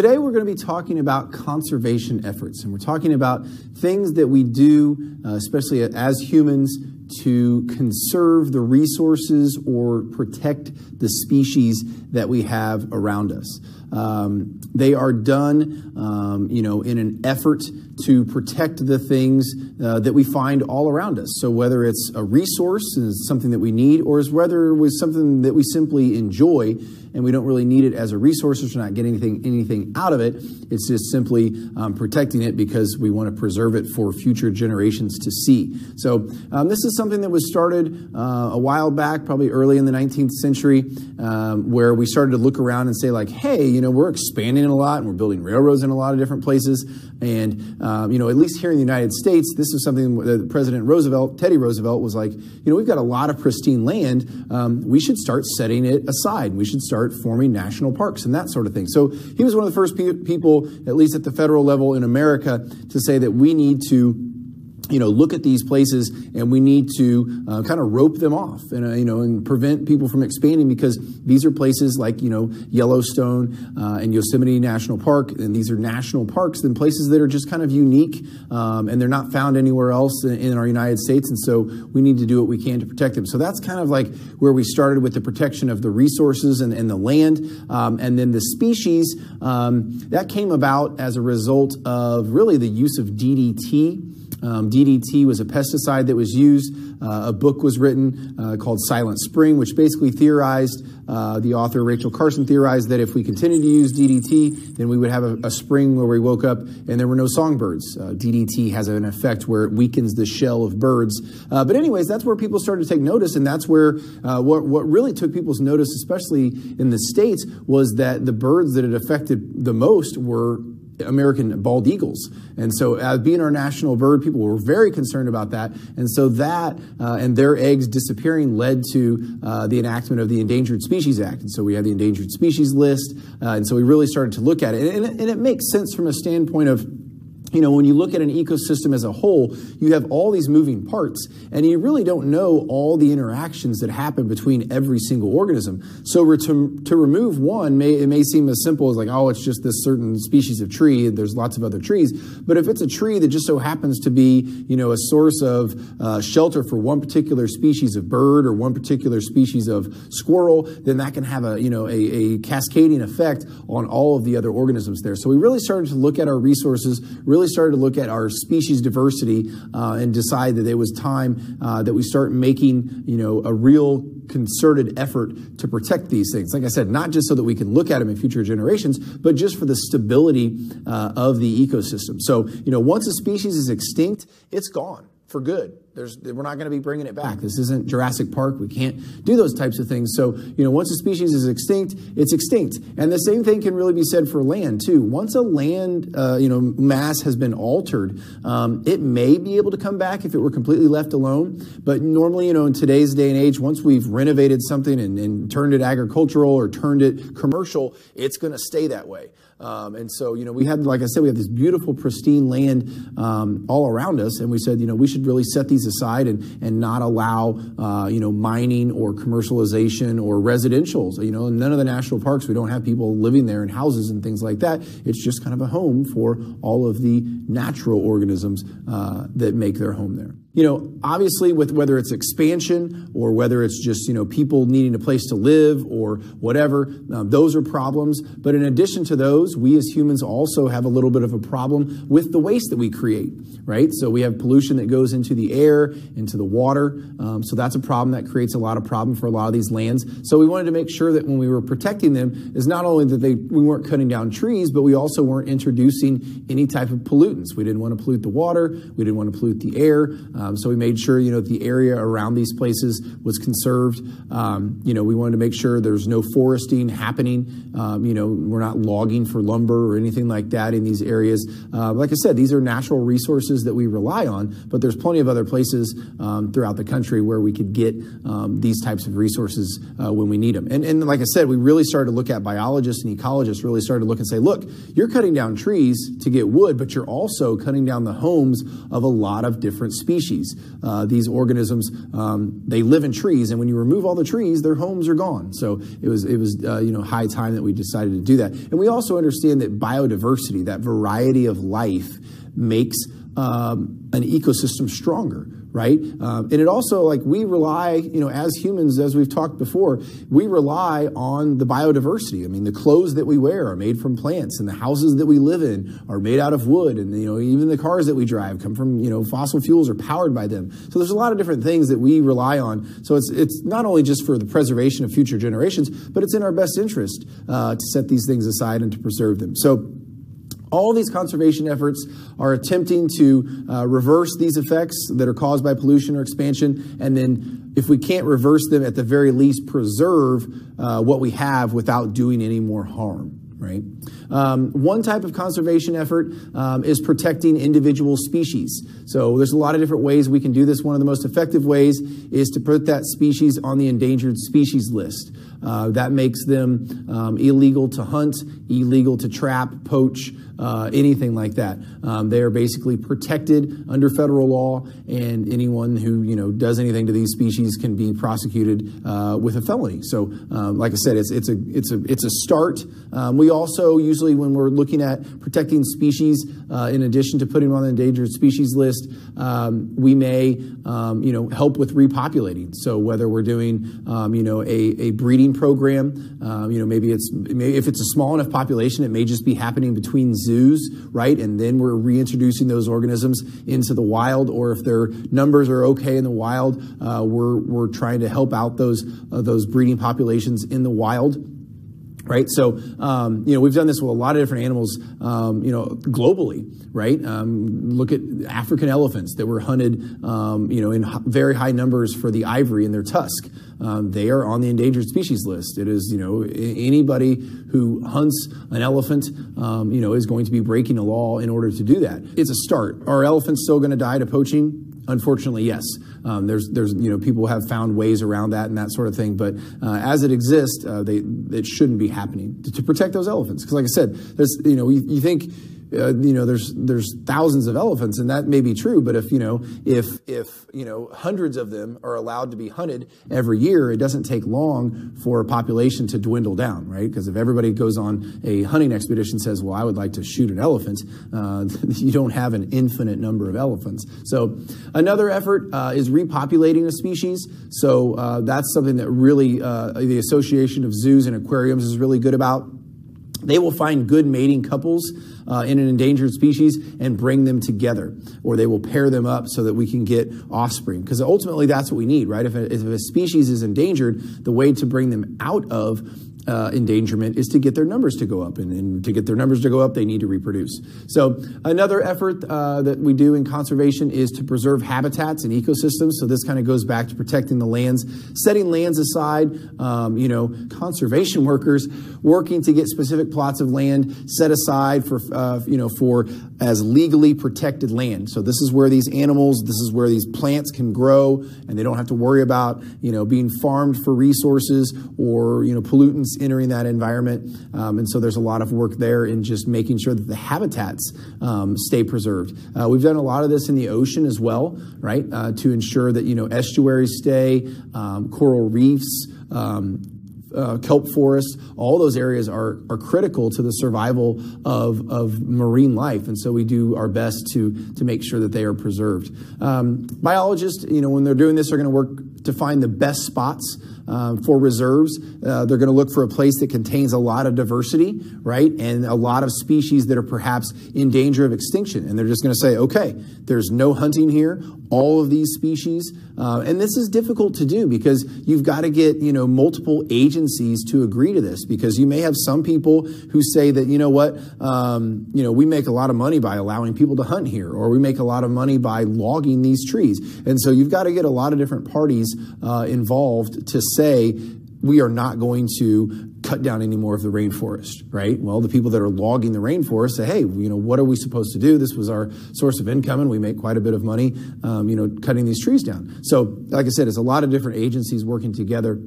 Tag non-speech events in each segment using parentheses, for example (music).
today we're going to be talking about conservation efforts, and we're talking about things that we do, uh, especially as humans, to conserve the resources or protect the species that we have around us. Um, they are done, um, you know, in an effort to protect the things uh, that we find all around us. So whether it's a resource is something that we need, or is whether it was something that we simply enjoy and we don't really need it as a resource, we're not getting anything anything out of it. It's just simply um, protecting it because we want to preserve it for future generations to see. So um, this is something that was started uh, a while back, probably early in the 19th century, um, where we started to look around and say like, hey, you know, we're expanding a lot and we're building railroads in a lot of different places, and um, you know, at least here in the United States, this is something that President Roosevelt, Teddy Roosevelt, was like, you know, we've got a lot of pristine land. Um, we should start setting it aside. We should start forming national parks and that sort of thing. So he was one of the first pe people, at least at the federal level in America, to say that we need to you know, look at these places and we need to uh, kind of rope them off and, uh, you know, and prevent people from expanding because these are places like, you know, Yellowstone uh, and Yosemite National Park. And these are national parks and places that are just kind of unique um, and they're not found anywhere else in, in, our United States. And so we need to do what we can to protect them. So that's kind of like where we started with the protection of the resources and, and the land. Um, and then the species, um, that came about as a result of really the use of DDT. Um, DDT was a pesticide that was used. Uh, a book was written uh, called Silent Spring, which basically theorized, uh, the author Rachel Carson theorized that if we continued to use DDT, then we would have a, a spring where we woke up and there were no songbirds. Uh, DDT has an effect where it weakens the shell of birds. Uh, but anyways, that's where people started to take notice, and that's where uh, what, what really took people's notice, especially in the States, was that the birds that it affected the most were American bald eagles. And so, as being our national bird, people were very concerned about that. And so, that uh, and their eggs disappearing led to uh, the enactment of the Endangered Species Act. And so, we have the endangered species list. Uh, and so, we really started to look at it. And, and, and it makes sense from a standpoint of you know, when you look at an ecosystem as a whole, you have all these moving parts, and you really don't know all the interactions that happen between every single organism. So to, to remove one, may, it may seem as simple as like, oh, it's just this certain species of tree. There's lots of other trees. But if it's a tree that just so happens to be, you know, a source of uh, shelter for one particular species of bird or one particular species of squirrel, then that can have a, you know, a, a cascading effect on all of the other organisms there. So we really started to look at our resources, really really started to look at our species diversity uh, and decide that it was time uh, that we start making, you know, a real concerted effort to protect these things. Like I said, not just so that we can look at them in future generations, but just for the stability uh, of the ecosystem. So, you know, once a species is extinct, it's gone for good. There's, we're not going to be bringing it back. This isn't Jurassic Park. We can't do those types of things. So, you know, once a species is extinct, it's extinct. And the same thing can really be said for land, too. Once a land, uh, you know, mass has been altered, um, it may be able to come back if it were completely left alone. But normally, you know, in today's day and age, once we've renovated something and, and turned it agricultural or turned it commercial, it's going to stay that way. Um, and so, you know, we had, like I said, we have this beautiful, pristine land um, all around us. And we said, you know, we should really set these aside and, and not allow, uh, you know, mining or commercialization or residentials. You know, none of the national parks, we don't have people living there in houses and things like that. It's just kind of a home for all of the natural organisms uh, that make their home there you know, obviously with whether it's expansion or whether it's just, you know, people needing a place to live or whatever, um, those are problems. But in addition to those, we as humans also have a little bit of a problem with the waste that we create, right? So we have pollution that goes into the air, into the water. Um, so that's a problem that creates a lot of problem for a lot of these lands. So we wanted to make sure that when we were protecting them is not only that they, we weren't cutting down trees, but we also weren't introducing any type of pollutants. We didn't want to pollute the water. We didn't want to pollute the air. So we made sure, you know, the area around these places was conserved. Um, you know, we wanted to make sure there's no foresting happening. Um, you know, we're not logging for lumber or anything like that in these areas. Uh, like I said, these are natural resources that we rely on, but there's plenty of other places um, throughout the country where we could get um, these types of resources uh, when we need them. And, and like I said, we really started to look at biologists and ecologists really started to look and say, look, you're cutting down trees to get wood, but you're also cutting down the homes of a lot of different species species. Uh, these organisms, um, they live in trees, and when you remove all the trees, their homes are gone. So it was, it was uh, you know, high time that we decided to do that. And we also understand that biodiversity, that variety of life, makes um, an ecosystem stronger right? Um, and it also, like, we rely, you know, as humans, as we've talked before, we rely on the biodiversity. I mean, the clothes that we wear are made from plants, and the houses that we live in are made out of wood, and, you know, even the cars that we drive come from, you know, fossil fuels are powered by them. So there's a lot of different things that we rely on. So it's, it's not only just for the preservation of future generations, but it's in our best interest uh, to set these things aside and to preserve them. So, all these conservation efforts are attempting to uh, reverse these effects that are caused by pollution or expansion, and then if we can't reverse them, at the very least preserve uh, what we have without doing any more harm right? Um, one type of conservation effort um, is protecting individual species. So there's a lot of different ways we can do this. One of the most effective ways is to put that species on the endangered species list. Uh, that makes them um, illegal to hunt, illegal to trap, poach, uh, anything like that. Um, they are basically protected under federal law, and anyone who you know does anything to these species can be prosecuted uh, with a felony. So, um, like I said, it's it's a it's a it's a start. Um, we also usually, when we're looking at protecting species, uh, in addition to putting them on the endangered species list, um, we may um, you know help with repopulating. So whether we're doing you know a, a breeding program, you know maybe it's maybe if it's a small enough population, it may just be happening between zoos zoos, right? And then we're reintroducing those organisms into the wild, or if their numbers are okay in the wild, uh, we're, we're trying to help out those, uh, those breeding populations in the wild right? So, um, you know, we've done this with a lot of different animals, um, you know, globally, right? Um, look at African elephants that were hunted, um, you know, in very high numbers for the ivory in their tusk. Um, they are on the endangered species list. It is, you know, anybody who hunts an elephant, um, you know, is going to be breaking a law in order to do that. It's a start. Are elephants still going to die to poaching? Unfortunately, yes. Um, there's, there's, you know, people have found ways around that and that sort of thing. But uh, as it exists, uh, they, it shouldn't be happening to, to protect those elephants. Because, like I said, there's, you know, you, you think uh, you know, there's there's thousands of elephants, and that may be true. But if you know, if if you know, hundreds of them are allowed to be hunted every year, it doesn't take long for a population to dwindle down, right? Because if everybody goes on a hunting expedition says, "Well, I would like to shoot an elephant," uh, (laughs) you don't have an infinite number of elephants. So another effort uh, is repopulating a species. So uh, that's something that really uh, the Association of Zoos and Aquariums is really good about. They will find good mating couples uh, in an endangered species and bring them together, or they will pair them up so that we can get offspring. Because ultimately, that's what we need, right? If a, if a species is endangered, the way to bring them out of uh, endangerment is to get their numbers to go up. And, and, to get their numbers to go up, they need to reproduce. So, another effort uh, that we do in conservation is to preserve habitats and ecosystems. So, this kind of goes back to protecting the lands, setting lands aside, um, you know, conservation workers working to get specific plots of land set aside for, uh, you know, for as legally protected land. So, this is where these animals, this is where these plants can grow, and they don't have to worry about, you know, being farmed for resources or, you know, pollutants entering that environment. Um, and so there's a lot of work there in just making sure that the habitats um, stay preserved. Uh, we've done a lot of this in the ocean as well, right, uh, to ensure that, you know, estuaries stay, um, coral reefs, um, uh, kelp forests, all those areas are, are critical to the survival of, of marine life. And so we do our best to, to make sure that they are preserved. Um, biologists, you know, when they're doing this, are going to work to find the best spots um, for reserves. Uh, they're going to look for a place that contains a lot of diversity, right? And a lot of species that are perhaps in danger of extinction. And they're just going to say, okay, there's no hunting here. All of these species. Uh, and this is difficult to do because you've got to get, you know, multiple agencies to agree to this because you may have some people who say that, you know what, um, you know, we make a lot of money by allowing people to hunt here or we make a lot of money by logging these trees. And so you've got to get a lot of different parties uh, involved to say we are not going to cut down any more of the rainforest, right? Well, the people that are logging the rainforest say, hey, you know, what are we supposed to do? This was our source of income, and we make quite a bit of money, um, you know, cutting these trees down. So, like I said, it's a lot of different agencies working together.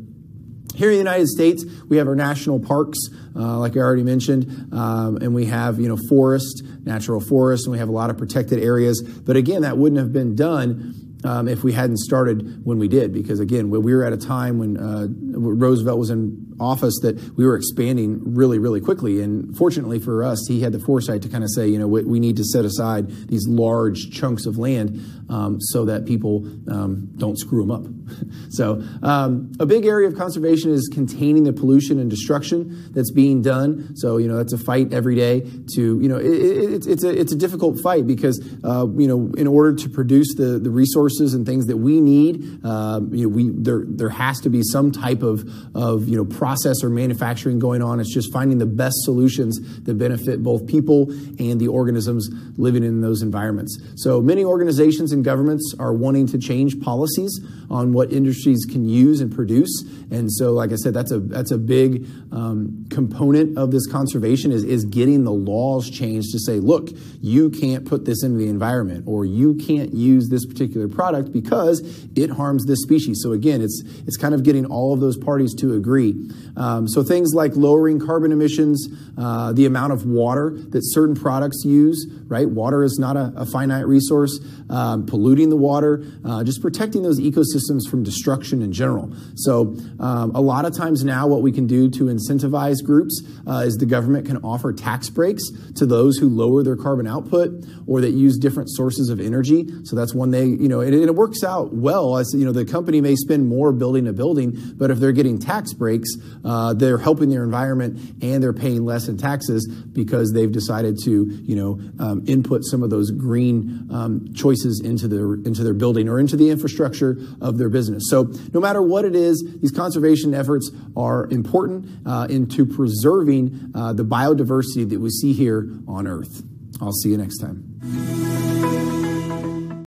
Here in the United States, we have our national parks, uh, like I already mentioned, um, and we have, you know, forest, natural forest, and we have a lot of protected areas. But again, that wouldn't have been done um, if we hadn't started when we did. Because again, we were at a time when uh, Roosevelt was in office that we were expanding really, really quickly. And fortunately for us, he had the foresight to kind of say, you know, we, we need to set aside these large chunks of land um, so that people um, don't screw them up. (laughs) so um, a big area of conservation is containing the pollution and destruction that's being done. So you know that's a fight every day. To you know it, it, it's a it's a difficult fight because uh, you know in order to produce the the resources and things that we need, uh, you know we there there has to be some type of of you know process or manufacturing going on. It's just finding the best solutions that benefit both people and the organisms living in those environments. So many organizations and governments are wanting to change policies on what industries can use and produce. And so, like I said, that's a that's a big um, component of this conservation is is getting the laws changed to say, look, you can't put this into the environment, or you can't use this particular product because it harms this species. So again, it's it's kind of getting all of those parties to agree. Um, so things like lowering carbon emissions, uh, the amount of water that certain products use, right? Water is not a, a finite resource. Um, polluting the water, uh, just protecting those ecosystems from destruction in general. So um, a lot of times now what we can do to incentivize groups uh, is the government can offer tax breaks to those who lower their carbon output or that use different sources of energy. So that's one they, you know, and, and it works out well. As, you know, the company may spend more building a building, but if they're getting tax breaks, uh, they're helping their environment and they're paying less in taxes because they've decided to, you know, um, input some of those green um, choices into their into their building or into the infrastructure of their business. So no matter what it is, these conservation efforts are important uh, into preserving uh, the biodiversity that we see here on Earth. I'll see you next time.